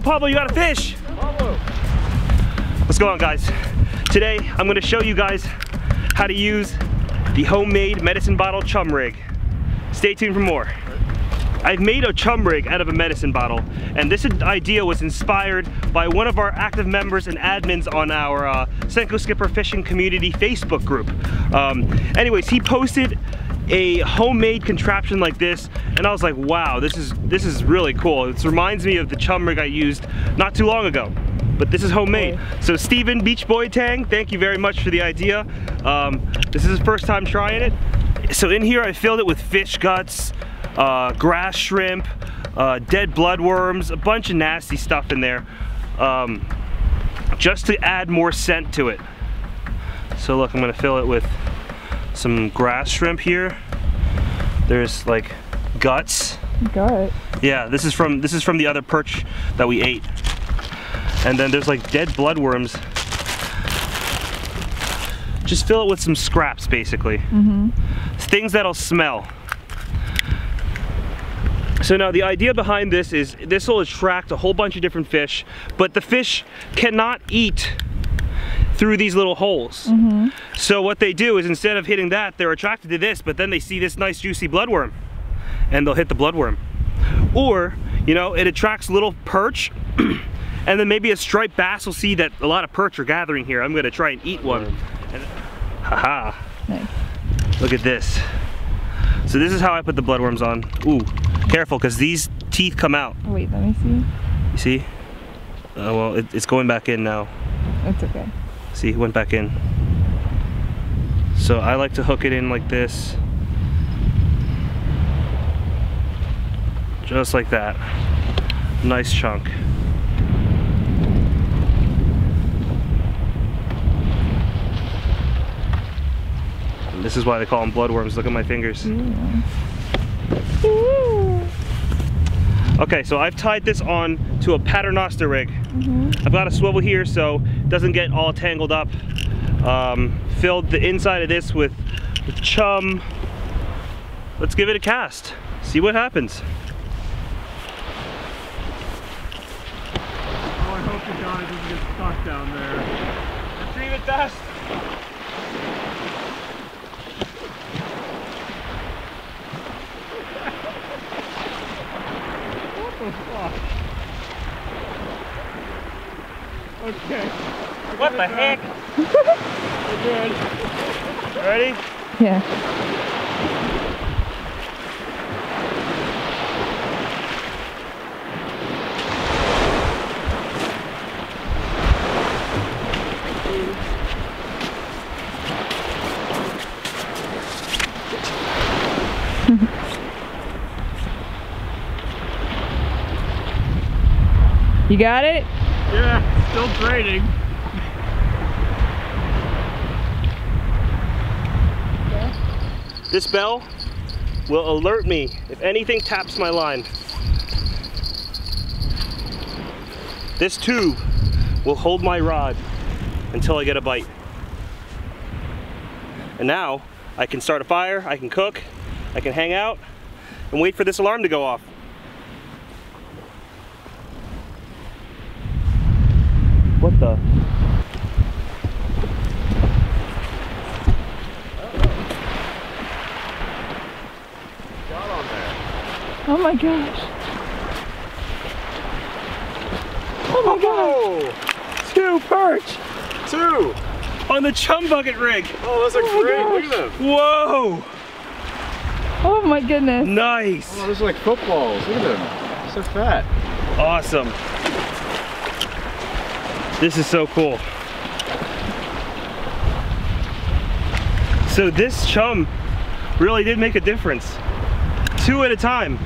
Pablo, you got a fish. Pablo. What's going on guys? Today, I'm gonna show you guys how to use the homemade medicine bottle chum rig. Stay tuned for more. I've made a chum rig out of a medicine bottle, and this idea was inspired by one of our active members and admins on our uh, Senko Skipper Fishing Community Facebook group. Um, anyways, he posted a homemade contraption like this, and I was like, wow, this is this is really cool. This reminds me of the chum rig I used not too long ago but this is homemade. So Steven Beach Boy Tang, thank you very much for the idea. Um, this is his first time trying it. So in here I filled it with fish guts, uh, grass shrimp, uh, dead bloodworms, a bunch of nasty stuff in there, um, just to add more scent to it. So look, I'm gonna fill it with some grass shrimp here. There's like guts. Gut. Yeah, this is from this is from the other perch that we ate. And then there's like dead bloodworms. Just fill it with some scraps basically. Mm -hmm. Things that'll smell. So now the idea behind this is this will attract a whole bunch of different fish, but the fish cannot eat through these little holes. Mm -hmm. So what they do is instead of hitting that, they're attracted to this, but then they see this nice juicy bloodworm and they'll hit the bloodworm. Or, you know, it attracts little perch and then maybe a striped bass will see that a lot of perch are gathering here. I'm gonna try and eat one. And, haha. Nice. Look at this. So this is how I put the bloodworms on. Ooh, careful, because these teeth come out. Wait, let me see. You see? Oh, well, it, it's going back in now. It's okay. See, it went back in. So I like to hook it in like this. Just like that. Nice chunk. And this is why they call them bloodworms. Look at my fingers. Yeah. Okay, so I've tied this on to a paternoster rig. Mm -hmm. I've got a swivel here so it doesn't get all tangled up. Um, filled the inside of this with, with chum. Let's give it a cast. See what happens. Oh, I hope the guy doesn't get stuck down there. Retrieve it fast. The? Okay. What the heck? We're good. Ready? Yeah. You got it? Yeah, still draining. This bell will alert me if anything taps my line. This tube will hold my rod until I get a bite. And now I can start a fire, I can cook, I can hang out and wait for this alarm to go off. What the? Got on there. Oh my gosh. Oh my god. Oh, two perch Two. on the chum bucket rig. Oh, those are Oh great. Look at them. Whoa, Oh my goodness. nice, Oh, those are like footballs. Look at them. So fat. awesome. This is so cool. So this chum really did make a difference. Two at a time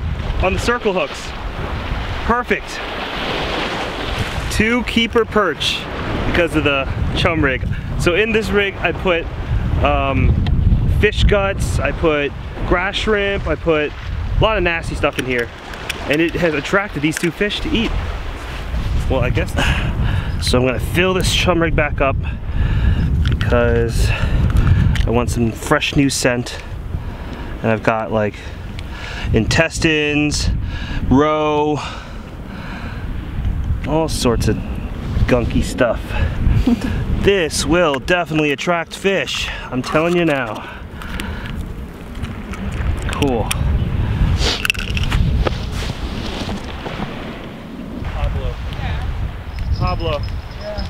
on the circle hooks. Perfect. Two keeper perch because of the chum rig. So in this rig I put um, fish guts, I put grass shrimp, I put a lot of nasty stuff in here. And it has attracted these two fish to eat. Well, I guess. So I'm gonna fill this chum rig back up because I want some fresh new scent. And I've got like intestines, roe, all sorts of gunky stuff. this will definitely attract fish. I'm telling you now. Cool. Pablo. Yeah. Pablo. Yeah.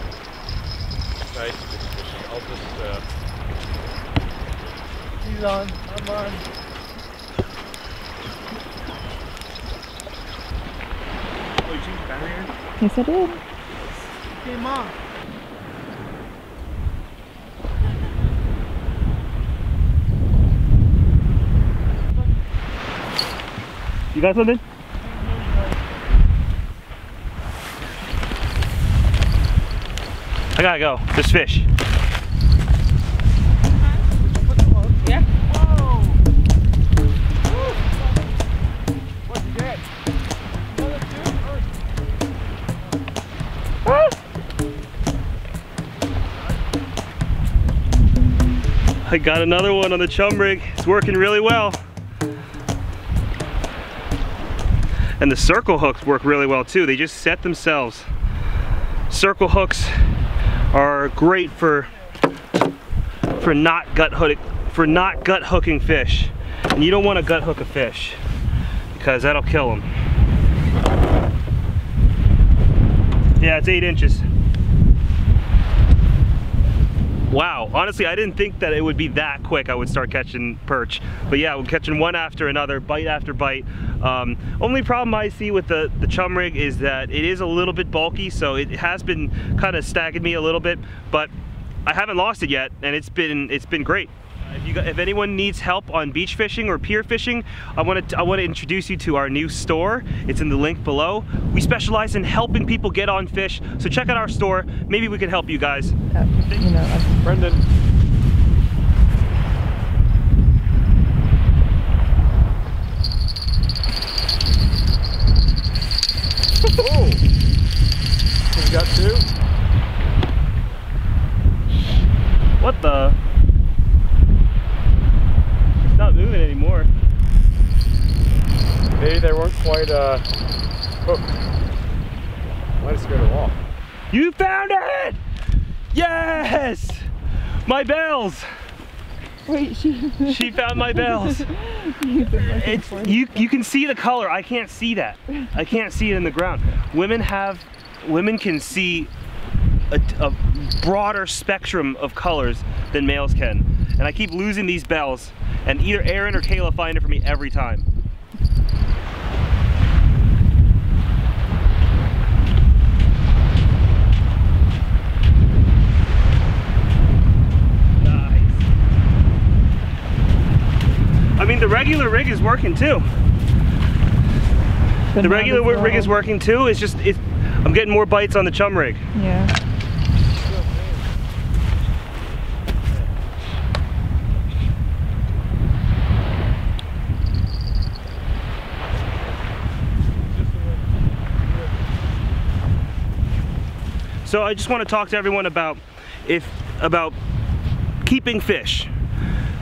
Nice. I'll just, uh, He's on. I'm on. You changed the battery? Yes, I did. Hey, Mom. You got something? I gotta go. There's fish. I got another one on the chum rig. It's working really well. And the circle hooks work really well too. They just set themselves. Circle hooks are great for for not gut hook for not gut hooking fish. And you don't want to gut hook a fish because that'll kill them. Yeah, it's eight inches. Wow, honestly, I didn't think that it would be that quick I would start catching perch. But yeah, we're catching one after another, bite after bite. Um, only problem I see with the, the chum rig is that it is a little bit bulky, so it has been kind of stagging me a little bit, but I haven't lost it yet, and it's been it's been great. If, you, got- if anyone needs help on beach fishing or pier fishing, I want to I want to introduce you to our new store. It's in the link below. We specialize in helping people get on fish, so check out our store. Maybe we can help you guys. Uh, you know, uh, Brendan. oh! You got two? What the? It's not moving anymore. Maybe they weren't quite uh, hooked. Might have scared them off. You found it! Yes! My bells! wait, she. She found my bells. You've been looking It's you you can see the color. I can't see that. I can't see it in the ground. Women have women can see a, a broader spectrum of colors than males can. And I keep losing these bells and either Aaron or Kayla find it for me every time. Nice. I mean, the regular rig is working too. But The regular as rig rig is working too. It's just, it's, I'm getting more bites on the chum rig. Yeah. So I just want to talk to everyone about if about keeping fish.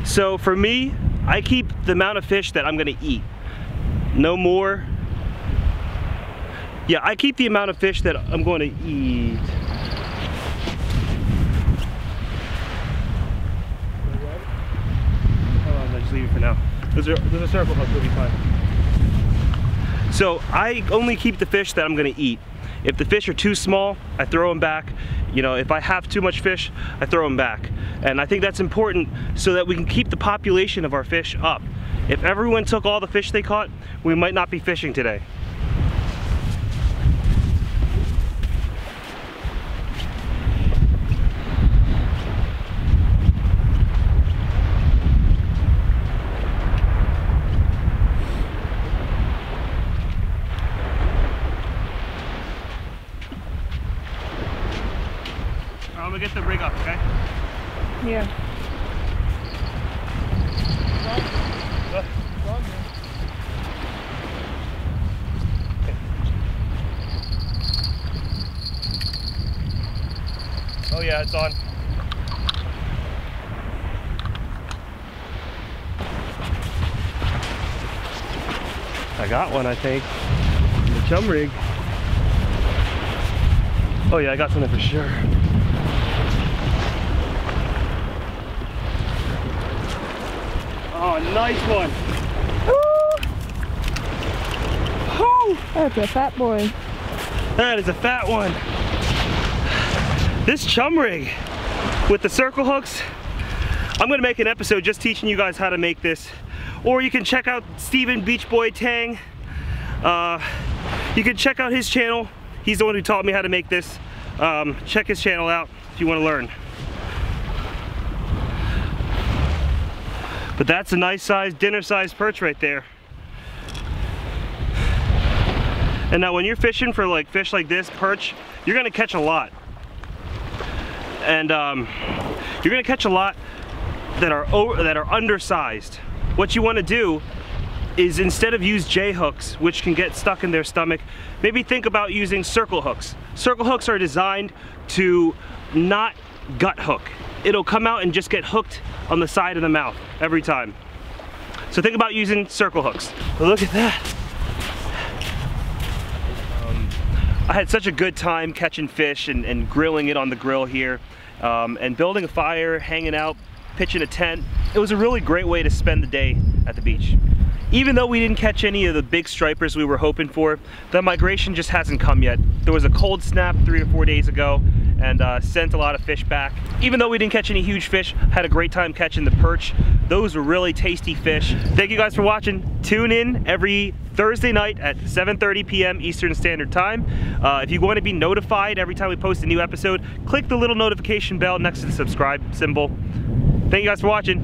So for me, I keep the amount of fish that I'm to eat. No more. Yeah, I keep the amount of fish that I'm going to eat. Leave it for now. Circle we'll be fine. So I only keep the fish that I'm gonna eat. If the fish are too small, I throw them back. You know, if I have too much fish, I throw them back. And I think that's important so that we can keep the population of our fish up. If everyone took all the fish they caught, we might not be fishing today. I'm gonna get the rig up, okay? Yeah. Oh yeah, it's on. I got one, I think. The chum rig. Oh yeah, I got something for sure. Oh, nice one. Woo! That's a fat boy. That is a fat one. This chum rig with the circle hooks, I'm gonna make an episode just teaching you guys how to make this. Or you can check out Steven Beach Boy Tang. Uh, you can check out his channel. He's the one who taught me how to make this. Um, check his channel out if you wanna learn. But that's a nice size, dinner size perch right there. And now when you're fishing for like fish like this, perch, you're gonna catch a lot. And um, you're gonna catch a lot that are over, that are undersized. What you wanna do is instead of use J hooks, which can get stuck in their stomach, maybe think about using circle hooks. Circle hooks are designed to not gut hook. It'll come out and just get hooked on the side of the mouth every time. So think about using circle hooks. Look at that. I had such a good time catching fish and, and grilling it on the grill here um, and building a fire, hanging out, pitching a tent. It was a really great way to spend the day at the beach. Even though we didn't catch any of the big stripers we were hoping for, the migration just hasn't come yet. There was a cold snap three or four days ago and uh, sent a lot of fish back. Even though we didn't catch any huge fish, had a great time catching the perch. Those were really tasty fish. Thank you guys for watching. Tune in every Thursday night at 7.30 p.m. Eastern Standard Time. Uh, if you want to be notified every time we post a new episode, click the little notification bell next to the subscribe symbol. Thank you guys for watching.